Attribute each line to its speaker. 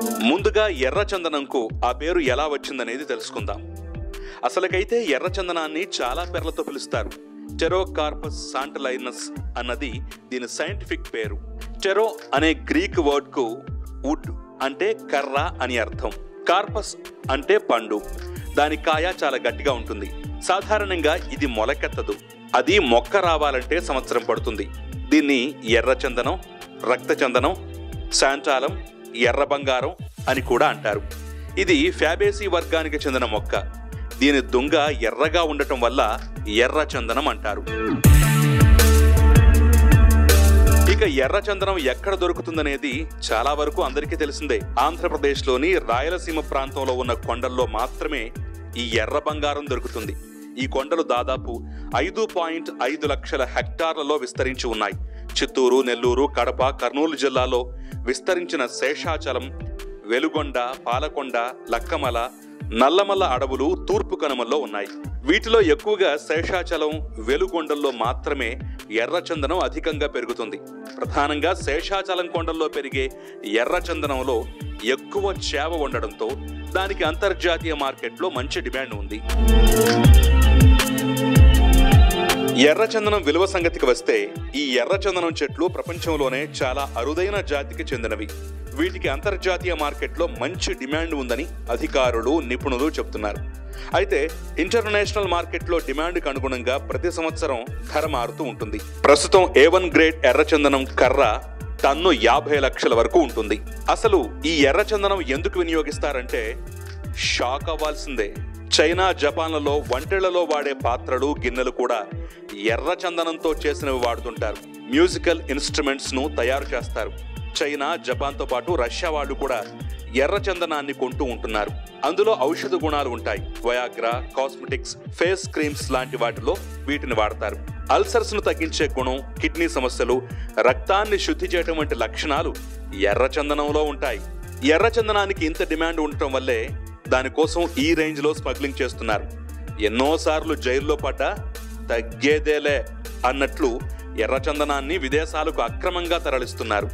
Speaker 1: ముందుగా ఎర్రచందనంకు ఆ పేరు ఎలా వచ్చిందనేది తెలుసుకుందాం. అసలుకైతే ఎర్రచందనాన్ని చాలా పేర్లతో పిలుస్తారు. టెరోకార్పస్ సాంటలైనస్ అన్నది దీని సైంటిఫిక్ పేరు. చెరో అనే గ్రీక్ వర్డ్కు వుడ్ అంటే కర్ర అని అర్థం. కార్పస్ అంటే పండు. దాని కాయ చాలా గట్టిగా ఉంటుంది. సాధారణంగా ఇది మొలకెత్తదు. అది మొక్క రావాలంటే సంవత్సరం పడుతుంది. దీన్ని ఎర్రచందనం రక్తచందనం శాంతాలం ఎర్ర బంగారం అని కూడా అంటారు. ఇది ఫ్యాబేసీ వర్గానికి చెందిన మొక్క. దీని దుంగ ఎర్రగా ఉండటం వల్ల ఎర్ర చందనం అంటారు. ఇక ఎర్ర చందనం ఎక్కడ దొరుకుతుందనేది చాలా వరకు అందరికీ తెలిసిందే. ఆంధ్రప్రదేశ్లోని రాయలసీమ ప్రాంతంలో ఉన్న కొండల్లో మాత్రమే ఈ ఎర్ర బంగారం దొరుకుతుంది. ఈ కొండలు దాదాపు ఐదు పాయింట్ ఐదు లక్షల హెక్టార్లలో విస్తరించి ఉన్నాయి. చిత్తూరు నెల్లూరు కడప కర్నూలు జిల్లాలో విస్తరించిన శేషాచలం వెలుగొండ పాలకొండ లక్కమల నల్లమల్ల అడవులు తూర్పు కనుమల్లో ఉన్నాయి. వీటిలో ఎక్కువగా శేషాచలం వెలుగొండల్లో మాత్రమే ఎర్రచందనం అధికంగా పెరుగుతుంది. ప్రధానంగా శేషాచలం కొండల్లో పెరిగే ఎర్రచందనంలో ఎక్కువ చేవ ఉండడంతో దానికి అంతర్జాతీయ మార్కెట్లో మంచి డిమాండ్ ఉంది. ఎర్రచందనం విలువ సంగతికి వస్తే ఈ ఎర్రచందనం చెట్లు ప్రపంచంలోనే చాలా అరుదైన జాతికి చెందినవి. వీటికి అంతర్జాతీయ మార్కెట్లో మంచి డిమాండ్ ఉందని అధికారులు నిపుణులు చెబుతున్నారు అయితే ఇంటర్నేషనల్ మార్కెట్లో డిమాండ్కి అనుగుణంగా ప్రతి సంవత్సరం ధర మారుతూ ఉంటుంది. ప్రస్తుతం ఏ వన్ గ్రేడ్ ఎర్రచందనం కర్ర టన్ను యాభై లక్షల వరకు ఉంటుంది. అసలు ఈ ఎర్రచందనం ఎందుకు వినియోగిస్తారంటే షాక్ అవ్వాల్సిందే. చైనా జపాన్లలో వంటలలో వాడే పాత్రలు గిన్నెలు కూడా ఎర్ర చందనంతో చేసినవి వాడుతుంటారు. మ్యూజికల్ ఇన్స్ట్రుమెంట్స్ను తయారు చేస్తారు. చైనా జపాన్తో పాటు రష్యా వాళ్ళు కూడా ఎర్ర చందనాన్ని కొంటూ ఉంటున్నారు. అందులో ఔషధ గుణాలు ఉంటాయి. వయాగ్రా కాస్మెటిక్స్ ఫేస్ క్రీమ్స్ లాంటి వాటిలో వీటిని వాడతారు. అల్సర్స్ను తగ్గించే గుణం కిడ్నీ సమస్యలు రక్తాన్ని శుద్ధి చేయటం వంటి లక్షణాలు ఎర్ర చందనంలో ఉంటాయి. ఎర్ర చందనానికి ఇంత డిమాండ్ ఉండటం వల్లే దానికోసం ఈ రేంజ్లో స్మగ్లింగ్ చేస్తున్నారు. ఎన్నోసార్లు జైల్లో పడ్డ తగ్గేదేలే అన్నట్లు ఎర్రచందనాన్ని విదేశాలకు అక్రమంగా తరలిస్తున్నారు.